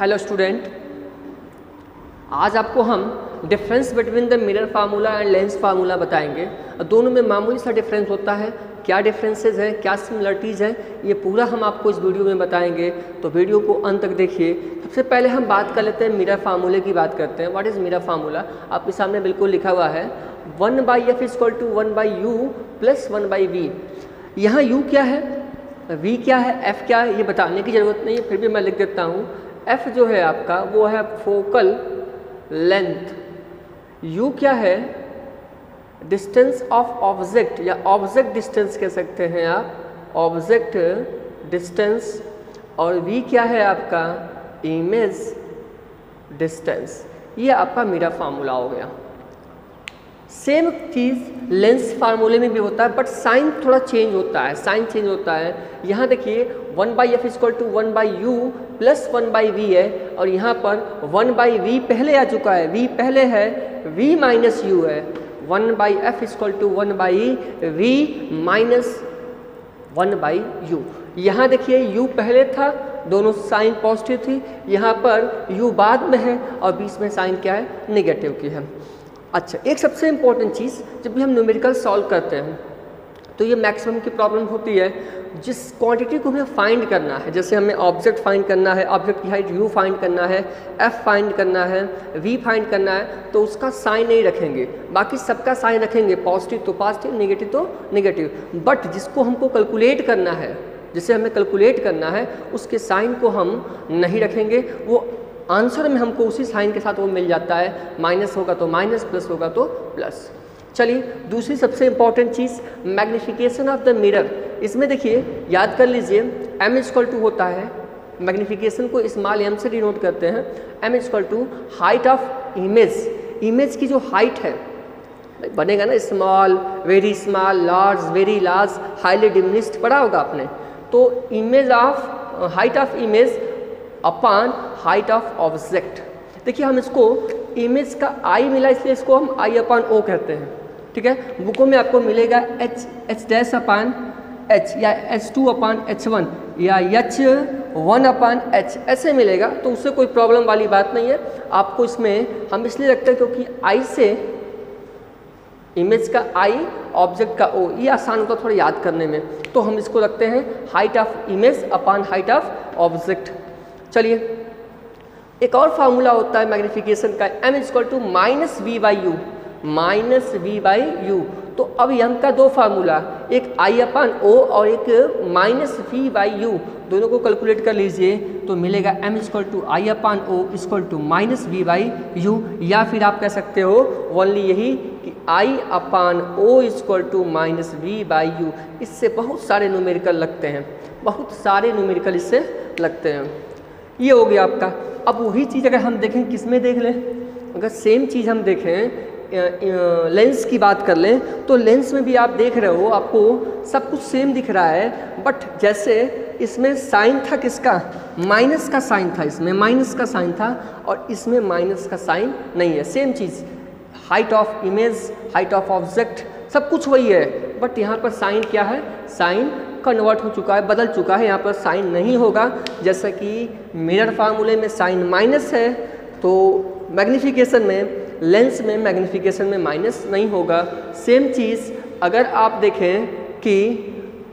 Hello student आज आपको हम difference between the mirror formula and lens formula बताएँगे। दोनों में मामूली सा डिफरेंस होता है। क्या डिफरेंसेस हैं, क्या सिमिलरिटीज़ हैं, ये पूरा हम आपको इस वीडियो में बताएँगे। तो वीडियो को अंत तक देखिए। सबसे पहले हम बात कर लेते हैं मिरर फार्मूले की बात करते हैं। व्हाट इज़ मिरर फार्मूला आपके सामने बिल्कुल लिखा हुआ है। One by F is equal to one by U plus one by V यहाँ यू क्या है? वी क्या है? एफ़ क्या है? ये बताने की ज़रूरत नहीं है, फिर भी मैं लिख देता हूँ। एफ़ जो है आपका, वो है फोकल लेंथ यू क्या है? डिस्टेंस ऑफ़ ऑब्जेक्ट या ऑब्जेक्ट डिस्टेंस कह सकते हैं आप. ऑब्जेक्ट डिस्टेंस और वी क्या है आपका? इमेज डिस्टेंस ये आपका मेरा फार्मूला हो गया. सेम चीज़ लेंस फार्मूले में भी होता है बट साइन थोड़ा चेंज होता है साइन चेंज होता है। यहाँ देखिए one by F is equal to one by U plus one by V है, और यहाँ पर वन बाई वी पहले आ चुका है वी पहले है वी माइनस यू है। One by F is equal to one by V minus one by U यहाँ देखिए यू पहले था, दोनों साइन पॉजिटिव थी। यहाँ पर यू बाद में है, और बीच में साइन क्या है? निगेटिव की है। अच्छा एक सबसे इम्पोर्टेंट चीज़, जब भी हम न्यूमेरिकल सॉल्व करते हैं तो ये मैक्सिमम की प्रॉब्लम होती है, जिस क्वांटिटी को हमें फाइंड करना है, जैसे हमें ऑब्जेक्ट फाइंड करना है ऑब्जेक्ट की हाइट यू फाइंड करना है एफ़ फाइंड करना है वी फाइंड करना है तो उसका साइन नहीं रखेंगे। बाकी सबका साइन रखेंगे पॉजिटिव तो पॉजिटिव नेगेटिव तो नेगेटिव बट जिसको हमको कैलकुलेट करना है, जिसे हमें कैलकुलेट करना है, उसके साइन को हम नहीं रखेंगे, वो आंसर में हमको उसी साइन के साथ वो मिल जाता है, माइनस होगा तो माइनस, प्लस होगा तो प्लस। चलिए, दूसरी सबसे इंपॉर्टेंट चीज़ मैग्निफिकेशन ऑफ़ द मिरर इसमें देखिए, याद कर लीजिए एम इजक्वल टू होता है मैग्निफिकेशन को स्मॉल एम से डिनोट करते हैं M is equal to height of image image की जो हाइट है, बनेगा ना small very small large very large highly diminished पढ़ा होगा आपने। तो image of height of image upon height of object देखिए, हम इसको इमेज का आई मिला, इसलिए इसको हम आई अपान ओ कहते हैं। ठीक है? बुकों में आपको मिलेगा H H dash upon H या H two upon H one या एच वन अपान एच ऐसे मिलेगा तो उससे कोई प्रॉब्लम वाली बात नहीं है। आपको इसमें, हम इसलिए रखते हैं क्योंकि आई से इमेज का आई ऑब्जेक्ट का ओ ये आसान होता है थोड़ा याद करने में। तो हम इसको रखते हैं height of image upon height of object चलिए। एक और फार्मूला होता है मैग्निफिकेशन का। M is equal to minus V by U minus V by U तो अब यम का दो फार्मूला एक आई अपान ओ और एक माइनस वी बाई यू दोनों को कैलकुलेट कर लीजिए। तो मिलेगा M equal to I upon O equal to minus V by U या फिर आप कह सकते हो ओनली यही कि I upon O equal to minus V by U इससे बहुत सारे न्यूमेरिकल लगते हैं। बहुत सारे न्यूमेरिकल इससे लगते हैं। ये हो गया आपका। अब वही चीज़ अगर हम देखें किसमें देख लें? अगर सेम चीज़ हम देखें लेंस की बात कर लें तो लेंस में भी आप देख रहे हो, आपको सब कुछ सेम दिख रहा है बट जैसे इसमें साइन था किसका? माइनस का साइन था इसमें, माइनस का साइन था, और इसमें माइनस का साइन नहीं है। Same cheese height of image height of object सब कुछ वही है बट यहाँ पर साइन क्या है? साइन कन्वर्ट हो चुका है, बदल चुका है, यहाँ पर साइन नहीं होगा। जैसा कि मिरर फार्मूले में साइन माइनस है तो मैग्निफिकेशन में, लेंस में मैग्निफिकेशन में माइनस नहीं होगा। सेम चीज़ अगर आप देखें कि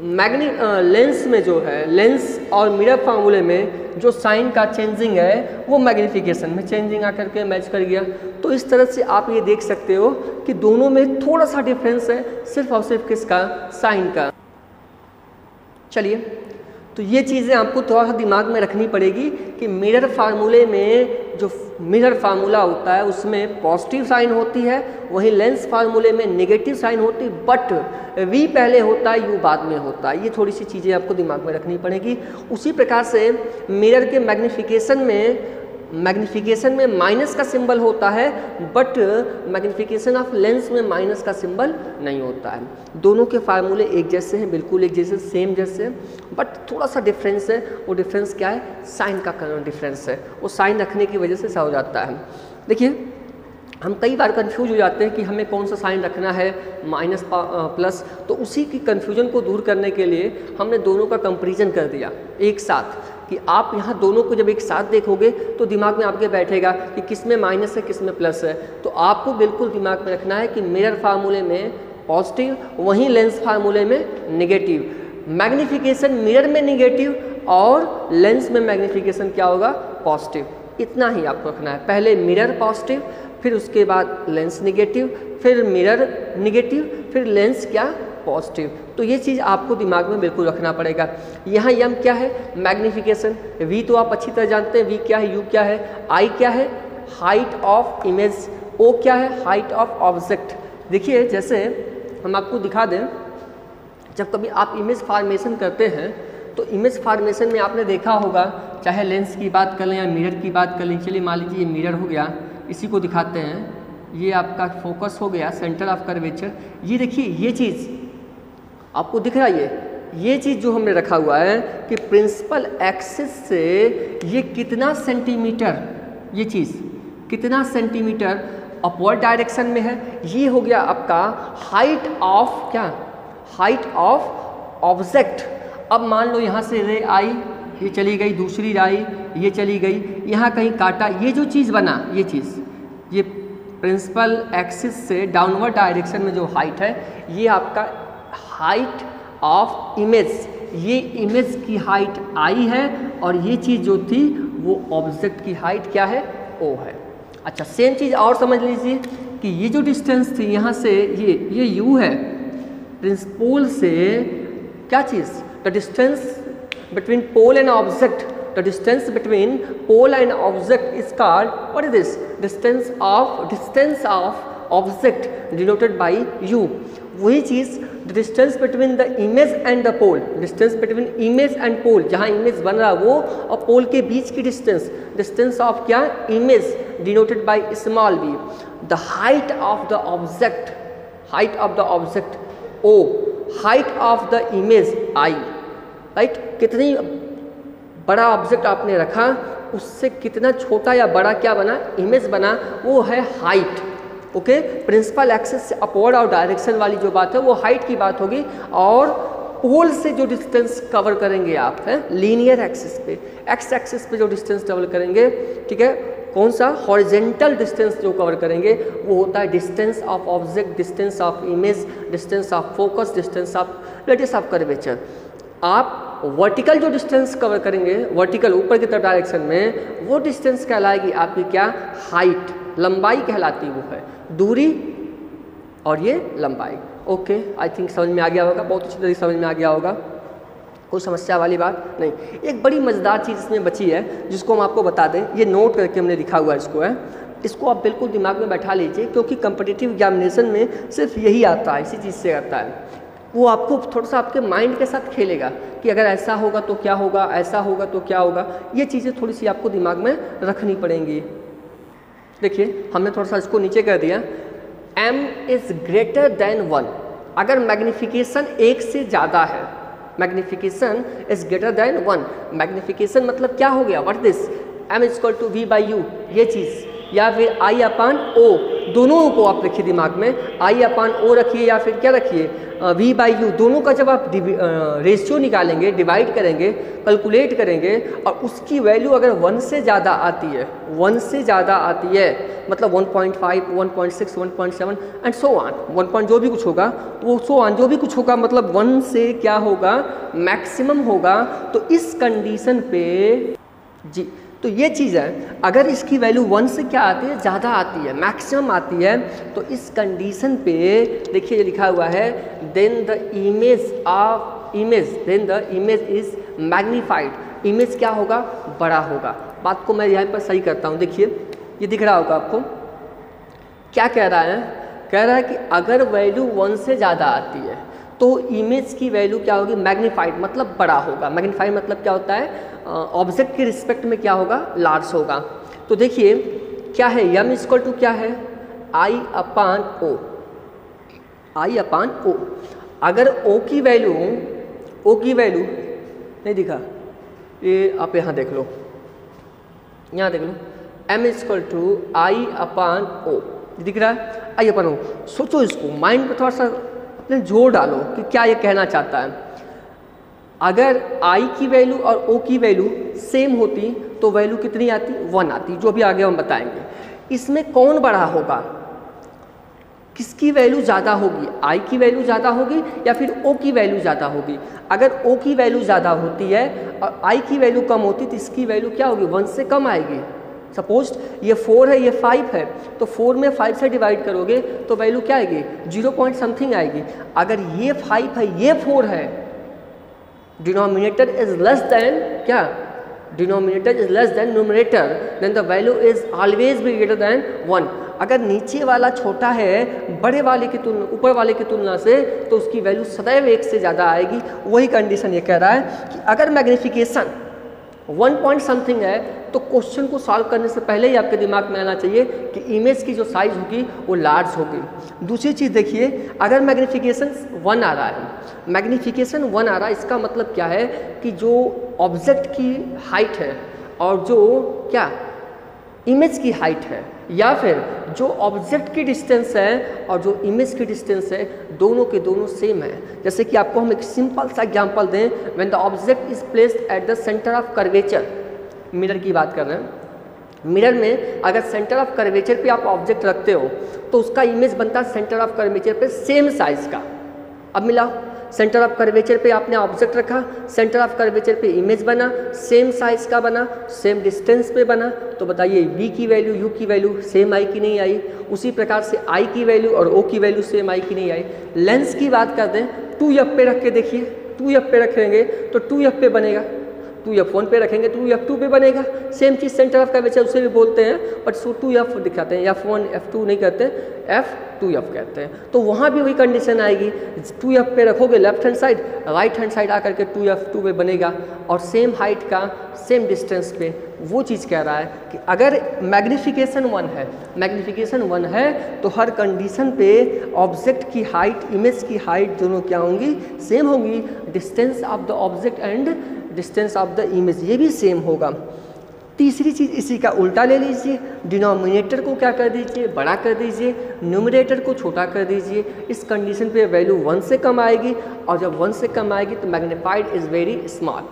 मैग्नी लेंस में जो है, लेंस और मिरर फार्मूले में जो साइन का चेंजिंग है, वो मैग्नीफिकेशन में चेंजिंग आकर के मैच कर गया। तो इस तरह से आप ये देख सकते हो कि दोनों में थोड़ा सा डिफरेंस है, सिर्फ़ और सिर्फ़ किसका? साइन का। चलिए तो ये चीज़ें आपको थोड़ा सा दिमाग में रखनी पड़ेगी कि मिरर फार्मूले में जो मिरर फार्मूला होता है, उसमें पॉजिटिव साइन होती है, वहीं लेंस फार्मूले में नेगेटिव साइन होती है बट वी पहले होता है, यू बाद में होता है। ये थोड़ी सी चीज़ें आपको दिमाग में रखनी पड़ेगी। उसी प्रकार से मिरर के मैग्निफिकेशन में मैग्निफिकेशन में माइनस का सिंबल होता है बट मैग्निफिकेशन ऑफ़ लेंस में माइनस का सिंबल नहीं होता है। दोनों के फार्मूले एक जैसे हैं, बिल्कुल एक जैसे सेम जैसे बट थोड़ा सा डिफरेंस है। वो डिफरेंस क्या है? साइन का डिफरेंस है। वो साइन रखने की वजह से ऐसा हो जाता है। देखिए, हम कई बार कंफ्यूज हो जाते हैं कि हमें कौन सा साइन रखना है माइनस प्लस तो उसी की कन्फ्यूज़न को दूर करने के लिए हमने दोनों का कंपेरिजन कर दिया, एक साथ। कि आप यहाँ दोनों को जब एक साथ देखोगे तो दिमाग में आपके बैठेगा कि किसमें माइनस है, किसमें प्लस है। तो आपको बिल्कुल दिमाग में रखना है कि मिरर फार्मूले में पॉजिटिव, वहीं लेंस फार्मूले में निगेटिव। मैग्निफिकेशन मिरर में निगेटिव और लेंस में मैग्निफिकेशन क्या होगा? पॉजिटिव। इतना ही आपको रखना है। पहले मिरर पॉजिटिव, फिर उसके बाद लेंस निगेटिव, फिर मिरर निगेटिव, फिर लेंस क्या? पॉजिटिव तो ये चीज़ आपको दिमाग में बिल्कुल रखना पड़ेगा। यहाँ यम क्या है? मैग्निफिकेशन वी तो आप अच्छी तरह जानते हैं। वी क्या है? यू क्या है? आई क्या है? हाइट ऑफ़ इमेज ओ क्या है? हाइट ऑफ़ ऑब्जेक्ट देखिए, जैसे हम आपको दिखा दें, जब कभी आप इमेज फार्मेशन करते हैं तो इमेज फार्मेशन में आपने देखा होगा, चाहे लेंस की बात कर लें या मिरर की बात कर लें, चलिए मान लीजिए ये मिरर हो गया, इसी को दिखाते हैं। ये आपका फोकस हो गया सेंटर ऑफ़ कर्वेचर ये देखिए, ये चीज़ आपको दिख रहा है ये? ये चीज़ जो हमने रखा हुआ है कि प्रिंसिपल एक्सिस से ये कितना सेंटीमीटर ये चीज़ कितना सेंटीमीटर अपवर्ड डायरेक्शन में है? ये हो गया आपका हाइट ऑफ़ क्या? हाइट ऑफ़ ऑब्जेक्ट अब मान लो यहाँ से रे आई, ये चली गई, दूसरी राई ये चली गई, यहाँ कहीं काटा, ये जो चीज़ बना, ये चीज़, ये प्रिंसिपल एक्सिस से डाउनवर्ड डायरेक्शन में जो हाइट है, ये आपका हाइट ऑफ़ इमेज ये इमेज की हाइट आई है और ये चीज़ जो थी, वो ऑब्जेक्ट की हाइट क्या है? ओ है। अच्छा सेम चीज़ और समझ लीजिए कि ये जो डिस्टेंस थी, यहाँ से ये ये यू है। प्रिंसपोल से क्या चीज़? The distance between pole and object the distance between pole and object is called what is this distance of distance of object denoted by U वही चीज़ distance between the image and the pole distance between image and pole जहाँ image बन रहा वो, और पोल के बीच की distance distance of क्या? Image denoted by small B the height of the object height of the object O height of the image I right कितनी बड़ा ऑब्जेक्ट आपने रखा, उससे कितना छोटा या बड़ा क्या बना? इमेज बना, वो है हाइट ओके प्रिंसिपल एक्सेस से अपवर्ड और डायरेक्शन वाली जो बात है, वो हाइट की बात होगी और पोल से जो डिस्टेंस कवर करेंगे आप, हैं? लीनियर एक्सिस पे। एक्स एक्सिस पे जो डिस्टेंस ट्रेवल करेंगे, ठीक है? कौन सा? हॉरिजेंटल डिस्टेंस जो कवर करेंगे, वो होता है distance of object distance of image distance of focus distance of radius of curvature आप वर्टिकल जो डिस्टेंस कवर करेंगे वर्टिकल ऊपर की तरफ़ डायरेक्शन में, वो डिस्टेंस कहलाएगी आपकी क्या? हाइट लंबाई कहलाती वो है। दूरी और ये लंबाई। ओके आई थिंक समझ में आ गया होगा, बहुत अच्छी तरीके समझ में आ गया होगा। कोई समस्या वाली बात नहीं। एक बड़ी मज़ेदार चीज़ इसमें बची है, जिसको हम आपको बता दें, ये नोट करके हमने लिखा हुआ है इसको है। इसको आप बिल्कुल दिमाग में बैठा लीजिए, क्योंकि कंपटीटिव एग्जामिनेशन में सिर्फ़ यही आता है, इसी चीज़ से आता है। वो आपको थोड़ा सा आपके माइंड के साथ खेलेगा कि अगर ऐसा होगा तो क्या होगा, ऐसा होगा तो क्या होगा। ये चीज़ें थोड़ी सी आपको दिमाग में रखनी पड़ेंगी। देखिए, हमने थोड़ा सा इसको नीचे कर दिया। M is greater than one अगर मैग्निफिकेशन एक से ज़्यादा है magnification is greater than one magnification मतलब क्या हो गया? What this M is equal to V by U ये चीज़। या फिर आई अपान ओ दोनों को आप रखिए दिमाग में। आई अपान ओ रखिए या फिर क्या रखिए? वी बाई यू दोनों का जब आप रेशियो निकालेंगे डिवाइड करेंगे कैलकुलेट करेंगे और उसकी वैल्यू अगर वन से ज़्यादा आती है वन से ज़्यादा आती है मतलब 1.5, 1.6, 1.7 and so on one point जो भी कुछ होगा वो सो ऑन जो भी कुछ होगा मतलब वन से क्या होगा? मैक्सिमम होगा। तो इस कंडीशन पे जी तो ये चीज़ है, अगर इसकी वैल्यू वन से क्या आती है? ज़्यादा आती है मैक्सिमम आती है तो इस कंडीशन पे, देखिए ये लिखा हुआ है then the image of image then the image is magnified image क्या होगा? बड़ा होगा। बात को मैं यहाँ पर सही करता हूँ, देखिए, ये दिख रहा होगा आपको। क्या कह रहा है? कह रहा है कि अगर वैल्यू वन से ज़्यादा आती है तो इमेज की वैल्यू क्या होगी? मैग्नीफाइड मतलब बड़ा होगा। मैग्नीफाइड मतलब क्या होता है? ऑब्जेक्ट के रिस्पेक्ट में क्या होगा? लार्ज होगा। तो देखिए, क्या है? यम इक्वल टू क्या है? आई अपान ओ आई अपान ओ अगर ओ की वैल्यू ओ की वैल्यू नहीं दिखा। ये आप यहाँ देख लो। यहाँ देख लो। M equal to I upon O दिख रहा है? आई अपान ओ सोचो इसको। माइंड में थोड़ा सा अपने ज़ोर डालो कि क्या ये कहना चाहता है। अगर आई की वैल्यू और ओ की वैल्यू सेम होती तो वैल्यू कितनी आती? वन आती, जो भी आगे हम बताएँगे। इसमें कौन बड़ा होगा? किसकी वैल्यू ज़्यादा होगी? आई की वैल्यू ज़्यादा होगी या फिर ओ की वैल्यू ज़्यादा होगी? अगर ओ की वैल्यू ज़्यादा होती है और आई की वैल्यू कम होती तो इसकी वैल्यू क्या होगी? वन से कम आएगी। सपोज़ ये फोर है, ये फाइव है तो फोर में फाइव से डिवाइड करोगे तो वैल्यू क्या आएगी? ज़ीरो पॉइंट समथिंग आएगी। अगर ये फाइव है, ये फोर है डिनोमिनेटर इज़ लेस देन क्या? Denominator is less than numerator then the value is always भी ग्रेटर देन वन अगर नीचे वाला छोटा है, बड़े वाले की तुलना, ऊपर वाले की तुलना से तो उसकी वैल्यू सदैव एक से ज़्यादा आएगी। वही कंडीशन ये कह रहा है कि अगर मैग्निफिकेशन वन पॉइंट समथिंग है तो क्वेश्चन को सॉल्व करने से पहले ही आपके दिमाग में आना चाहिए कि इमेज की जो साइज़ होगी, वो लार्ज होगी। दूसरी चीज़ देखिए, अगर मैग्नीफिकेशन वन आ रहा है मैग्नीफिकेशन वन आ रहा है, इसका मतलब क्या है कि जो ऑब्जेक्ट की हाइट है और जो क्या इमेज की हाइट है, या फिर जो ऑब्जेक्ट की डिस्टेंस है और जो इमेज की डिस्टेंस है, दोनों के दोनों सेम है। जैसे कि आपको हम एक सिंपल सा एग्जांपल दें when the object is placed at the centre of curvature mirror की बात कर रहे हैं। मिरर में अगर सेंटर ऑफ़ कर्वेचर पे आप ऑब्जेक्ट रखते हो तो उसका इमेज बनता है सेंटर ऑफ़ कर्वेचर पे सेम साइज़ का। अब मिला सेंटर ऑफ़ कर्वेचर पे आपने ऑब्जेक्ट रखा सेंटर ऑफ़ कर्वेचर पे इमेज बना सेम साइज़ का बना सेम डिस्टेंस पे बना। तो बताइए वी की वैल्यू यू की वैल्यू सेम आई की नहीं आई? उसी प्रकार से आई की वैल्यू और ओ की वैल्यू सेम आई की नहीं आई। लेंस की बात करते हैं टू एफ़ पे रख के देखिए टू एफ़ पे रखेंगे तो टू एफ़ पे बनेगा। टू एफ़ वन पे रखेंगे तो एफ़ टू पे बनेगा। सेम चीज़ सेंटर ऑफ़ कर्वेचर उसे भी बोलते हैं बट सो टू एफ़ दिखाते हैं एफ़ वन एफ़ टू नहीं कहते एफ़ टू एफ़ कहते हैं। तो वहाँ भी वही कंडीशन आएगी। टू एफ़ पे रखोगे left hand side right hand side आकर के टू एफ़ टू पे बनेगा। और सेम हाइट का सेम डिस्टेंस पे वो चीज़ कह रहा है कि अगर मैग्निफिकेशन वन है मैग्निफिकेशन वन है तो हर कंडीशन पे ऑब्जेक्ट की हाइट इमेज की हाइट दोनों क्या होंगी? सेम होंगी। Distance of the object and distance of the image ये भी सेम होगा। तीसरी चीज़, इसी का उल्टा ले लीजिए। डिनोमिनेटर को क्या कर दीजिए? बड़ा कर दीजिए। न्यूमिनेटर को छोटा कर दीजिए। इस कंडीशन पे वैल्यू वन से कम आएगी और जब वन से कम आएगी तो magnified is very small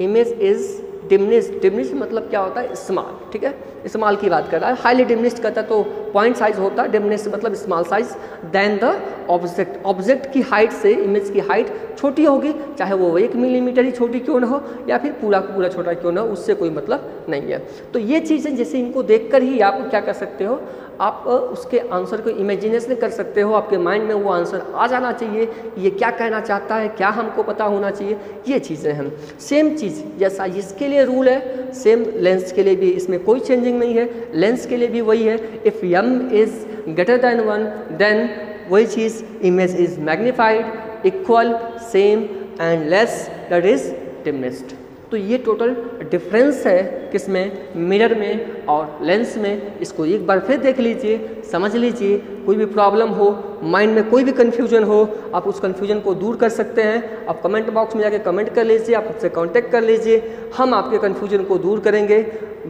image is diminished diminished मतलब क्या होता है? स्मॉल ठीक है? स्मॉल की बात कर रहा है। हाईली डिमनिस्ट कहता है तो पॉइंट साइज़ होता है। डिमनिस्ट मतलब small size than the object object की हाइट से इमेज की हाइट छोटी होगी। चाहे वो एक मिलीमीटर ही छोटी क्यों ना हो, या फिर पूरा पूरा छोटा क्यों ना हो, उससे कोई मतलब नहीं है। तो ये चीज़ें जैसे इनको देख ही आप क्या कर सकते हो? आप उसके आंसर को इमेजिनेशन कर सकते हो, आपके माइंड में वो आंसर आ जाना चाहिए ये क्या कहना चाहता है, क्या हमको पता होना चाहिए, ये चीज़ें हैं। सेम चीज़, जैसा इसके लिए रूल है सेम लेंस के लिए भी इसमें कोई चेंजिंग नहीं है। लेंस के लिए भी वही है। If m is greater than one then वही चीज़ image is magnified equal same and less that is diminished तो ये टोटल डिफरेंस है किसमें? मिरर में और लेंस में। इसको एक बार फिर देख लीजिए, समझ लीजिए, कोई भी प्रॉब्लम हो माइंड में कोई भी कन्फ्यूज़न हो, आप उस कन्फ्यूज़न को दूर कर सकते हैं। आप कमेंट बॉक्स में जाके कमेंट कर लीजिए, आप हमसे कांटेक्ट कर लीजिए। हम आपके कन्फ्यूज़न को दूर करेंगे।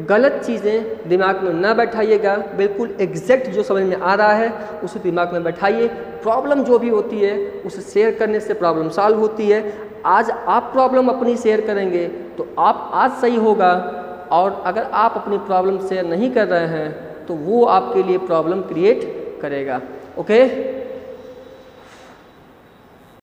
गलत चीज़ें दिमाग में ना बैठाइएगा। बिल्कुल एग्जैक्ट जो समझ में आ रहा है, उसे दिमाग में बैठाइए। प्रॉब्लम जो भी होती है, उसे शेयर करने से प्रॉब्लम सॉल्व होती है। आज आप प्रॉब्लम अपनी शेयर करेंगे तो आप आज सही होगा। और अगर आप अपनी प्रॉब्लम शेयर नहीं कर रहे हैं तो वो आपके लिए प्रॉब्लम क्रिएट करेगा। ओके